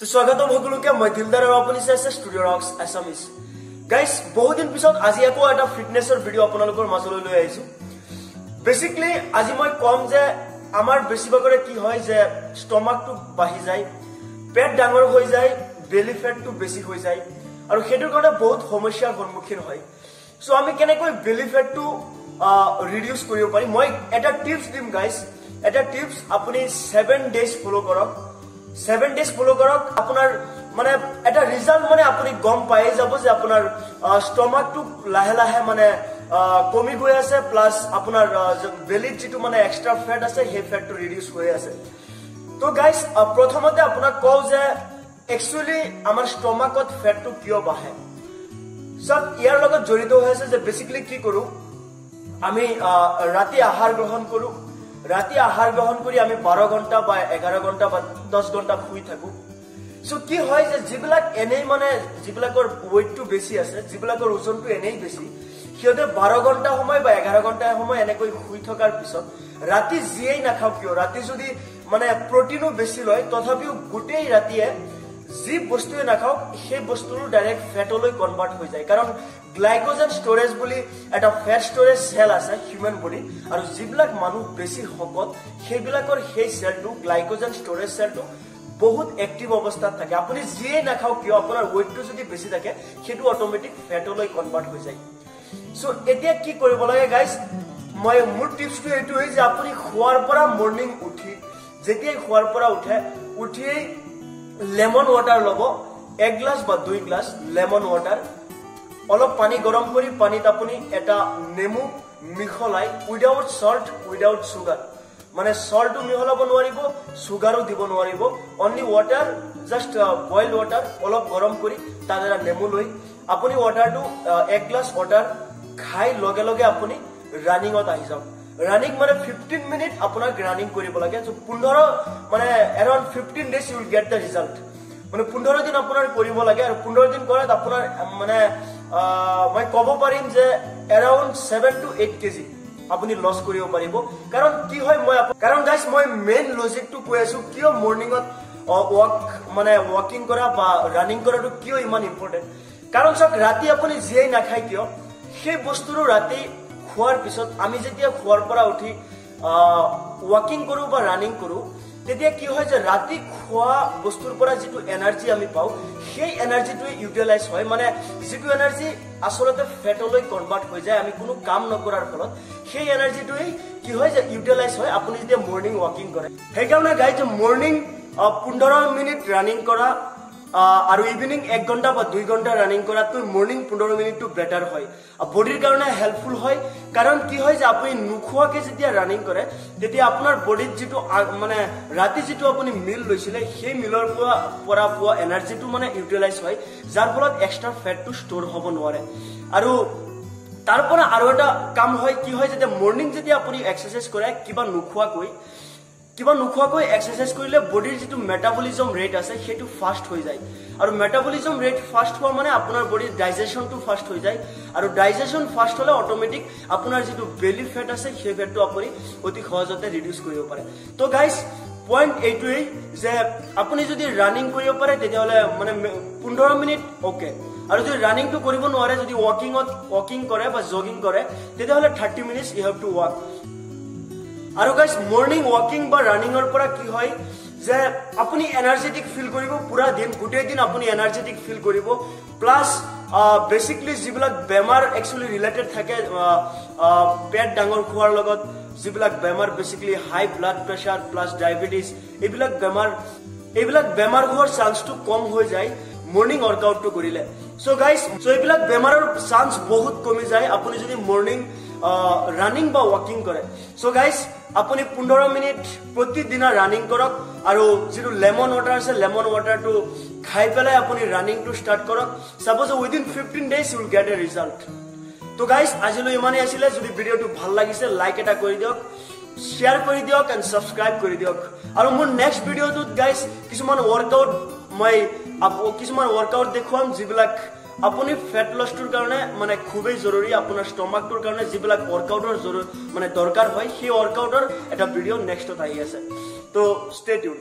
তো স্বাগতম সকলোকে মই দিলদাৰ আৰু আপুনি চাইছে ষ্টুডিঅ' ৰক্স এছামিজ গাইজ বহুদিন পিছত আজি আকৌ এটা ফিটনেছৰ ভিডিঅ' আপোনালোকৰ মাজলৈ লৈ আহিছো। বেচিকলি আজি মই কম যে আমাৰ বেছিভাগৰে কি হয় যে ষ্টমাকটো বাঢ়ি যায় পেট ডাঙৰ হৈ যায় বেলি ফেটটো বেছি হৈ যায় আৰু সেইটোৰ কাৰণে বহুত সমস্যাৰ সন্মুখীন হয়। চ' আমি কেনেকৈ বেলি ফেটটো ৰিডিউচ কৰিব পাৰিম মই এটা টিপছ দিম গাইজ এটা টিপছ আপুনি ছেভেন ডেজ ফ'ল' কৰক। ছেভেন ডেজ ফ'ল' কৰক আপোনাৰ মানে এটা ৰিজাল্ট মানে আপুনি গম পায়ে যাব যে আপোনাৰ ষ্টমাকটো লাহে লাহে মানে কমি গৈ আছে প্লাছ আপোনাৰ বেলিত যিটো মানে এক্সট্ৰা ফেট আছে সেই ফেটটো ৰিডিউচ হৈ আছে তো গাইজ প্ৰথমতে আপোনাক কওঁ যে একচুৱেলি আমাৰ ষ্টমাকত ফেটটো কিয় বাঢ়ে চব ইয়াৰ লগত জড়িত হৈ আছে যে বেচিকেলি কি কৰোঁ আমি ৰাতি আহাৰ গ্ৰহণ কৰোঁ ৰাতি আহাৰ গ্ৰহণ কৰি আমি বাৰ ঘণ্টা বা এঘাৰ ঘণ্টা বা দহ ঘণ্টা শুই থাকো। চ' কি হয় যে যিবিলাক এনেই মানে যিবিলাকৰ ৱেইটটো বেছি আছে যিবিলাকৰ ওজনটো এনেই বেছি সিহঁতে বাৰ ঘণ্টা সময় বা এঘাৰ ঘণ্টা সময় এনেকৈ শুই থকাৰ পিছত ৰাতি যিয়েই নাখাওক কিয় ৰাতি যদি মানে প্ৰটিনো বেছি লয় তথাপিও গোটেই ৰাতিয়ে যি বস্তুৱে নাখাওক সেই বস্তুটো ডাইৰেক্ট ফেটলৈ কনভাৰ্ট হৈ যায়। কাৰণ গ্লাইকোজেন ষ্ট'ৰেজ বুলি এটা ফেট ষ্ট'ৰেজ চেল আছে হিউমেন বডিত আৰু যিবিলাক মানুহ বেছি শকত সেইবিলাকৰ সেই চেলটো গ্লাইকোজেন ষ্ট'ৰেজ চেলটো বহুত এক্টিভ অৱস্থাত থাকে। আপুনি যিয়েই নাখাওক কিয় আপোনাৰ ৱেইটটো যদি বেছি থাকে সেইটো অট'মেটিক ফেটলৈ কনভাৰ্ট হৈ যায়। চ' এতিয়া কি কৰিব লাগে গাইজ মই মোৰ টিপছটো এইটোৱেই যে আপুনি খোৱাৰ পৰা মৰ্ণিং উঠি যেতিয়াই খোৱাৰ পৰা উঠে উঠিয়েই লেমন ৱাটাৰ ল'ব এক গ্লাছ বা দুই গ্লাছ লেমন ৱাটাৰ অলপ পানী গৰম কৰি পানীত আপুনি এটা নেমু মিহলাই উইদাউট চল্ট উইদাউট চুগাৰ মানে চল্টো মিহলাব নোৱাৰিব চুগাৰো দিব নোৱাৰিব। Only water just boil water অলপ গৰম কৰি তাত এটা নেমু লৈ আপুনি ৱাটাৰটো এক গ্লাছ ৱাটাৰ খাই লগে লগে আপুনি ৰানিঙত আহি যাওক ৰানিং মানে ফিফটিন মিনিট আপোনাক ৰানিং কৰিব লাগে। পোন্ধৰ মানে around fifteen days you will get the result মানে পোন্ধৰ দিন আপোনাৰ কৰিব লাগে আৰু পোন্ধৰ দিন কৰাত আপোনাৰ মানে মই ক'ব পাৰিম যে around seven to eight KG আপুনি লছ কৰিব পাৰিব। কাৰণ কি হয় মই কাৰণ গাইজ মই মেইন লজিকটো কৈ আছো কিয় মৰ্ণিঙত ৱাক মানে ৱাকিং কৰা বা ৰানিং কৰাটো কিয় ইমান ইম্পৰ্টেণ্ট কাৰণ চাওক ৰাতি আপুনি যিয়েই নাখায় কিয়? সেই বস্তুটো ৰাতি খোৱাৰ পিছত আমি যেতিয়া খোৱাৰ পৰা উঠি ৱাকিং কৰোঁ বা ৰানিং কৰোঁ তেতিয়া কি হয় যে ৰাতি খোৱা বস্তুৰ পৰা যিটো এনাৰ্জি আমি পাওঁ সেই এনাৰ্জিটোৱে ইউটিলাইজ হয়। মানে যিটো এনাৰ্জি আচলতে ফেটলৈ কনভাৰ্ট হৈ যায় আমি কোনো কাম নকৰাৰ ফলত সেই এনাৰ্জিটোৱে কি হয় যে ইউটিলাইজ হয়। আপুনি যেতিয়া মৰ্ণিং ৱাকিং কৰে সেইকাৰণে গাই যে মৰ্ণিং পোন্ধৰ মিনিট ৰানিং কৰা আৰু ইভিনিং এক ঘণ্টা বা দুই ঘণ্টা ৰানিং কৰাতকৈ মৰ্ণিং পোন্ধৰ মিনিটটো বেটাৰ হয়। বডিৰ কাৰণে হেল্পফুল হয়। কাৰণ কি হয় যে আপুনি নোখোৱাকৈ যেতিয়া ৰানিং কৰে তেতিয়া আপোনাৰ বডিত যিটো মানে ৰাতি যিটো আপুনি মিল লৈছিলে সেই মিলৰ পৰা পৰা পোৱা এনাৰ্জিটো মানে ইউটিলাইজ হয় যাৰ ফলত এক্সট্ৰা ফেটটো ষ্ট'ৰ হ'ব নোৱাৰে। আৰু তাৰ পৰা আৰু এটা কাম হয় কি হয় যেতিয়া মৰ্ণিং যেতিয়া আপুনি এক্সাৰচাইজ কৰে কিবা নোখোৱাকৈ কিবা নোখোৱাকৈ এক্সাৰচাইজ কৰিলে বডিৰ যিটো মেটাবলিজম ৰেট আছে সেইটো ফাষ্ট হৈ যায়। আৰু মেটাবলিজম ৰেট ফাষ্ট হোৱা মানে আপোনাৰ বডিৰ ডাইজেশ্যনটো ফাষ্ট হৈ যায়। আৰু ডাইজেশ্যন ফাষ্ট হ'লে অট'মেটিক আপোনাৰ যিটো বেলি ফেট আছে সেই ফেটটো আপুনি অতি সহজতে ৰিডিউচ কৰিব পাৰে। তো গাইজ পইণ্ট এইটোৱেই যে আপুনি যদি ৰানিং কৰিব পাৰে তেতিয়াহ'লে মানে পোন্ধৰ মিনিট অ'কে আৰু যদি ৰানিংটো কৰিব নোৱাৰে যদি ৱাকিঙত ৱাকিং কৰে বা জগিং কৰে তেতিয়াহ'লে thirty minutes you have to walk আৰু গাইজ মৰ্ণিং ৱাকিং বা ৰানিঙৰ পৰা কি হয় যে আপুনি এনাৰ্জেটিক ফিল কৰিব পুৰা দিন গোটেই দিন আপুনি এনাৰ্জেটিক ফিল কৰিব। প্লাছ বেচিকলি যিবিলাক বেমাৰ একচুৱেলি ৰিলেটেড থাকে পেট ডাঙৰ খোৱাৰ লগত যিবিলাক বেমাৰ basically high blood pressure plus diabetes এইবিলাক বেমাৰ এইবিলাক বেমাৰ হোৱাৰ চান্সটো কম হৈ যায় মৰ্ণিং ৱৰ্কআউটটো কৰিলে। চ' গাইজ চ' এইবিলাক বেমাৰৰ চান্স বহুত কমি যায়। আপুনি যদি মৰ্ণিং ৰানিং বা ৱাকিং কৰে। চ' গাইজ আপুনি পোন্ধৰ মিনিট প্ৰতিদিনা ৰানিং কৰক আৰু যিটো লেমন ৱাটাৰ আছে লেমন ৱাটাৰটো খাই পেলাই আপুনি ৰানিংটো ষ্টাৰ্ট কৰক। Suppose within fifteen days you'll get a result তো গাইজ আজিলৈ ইমানেই আছিলে। যদি ভিডিঅ'টো ভাল লাগিছে লাইক এটা কৰি দিয়ক শ্বেয়াৰ কৰি দিয়ক এণ্ড ছাবস্ক্ৰাইব কৰি দিয়ক। আৰু মোৰ নেক্সট ভিডিঅ'টোত গাইজ কিছুমান ৱৰ্কআউট মই কিছুমান ৱৰ্কআউট দেখুৱাম যিবিলাক আপুনি ফেট লছটোৰ কাৰণে মানে খুবেই জৰুৰী আপোনাৰ ষ্টমাকটোৰ কাৰণে যিবিলাক ৱৰ্কআউটৰ জৰুৰী মানে দৰকাৰ হয় সেই ৱৰ্কআউটৰ এটা ভিডিঅ' নেক্সটত আহি আছে। তো ষ্টে টিউড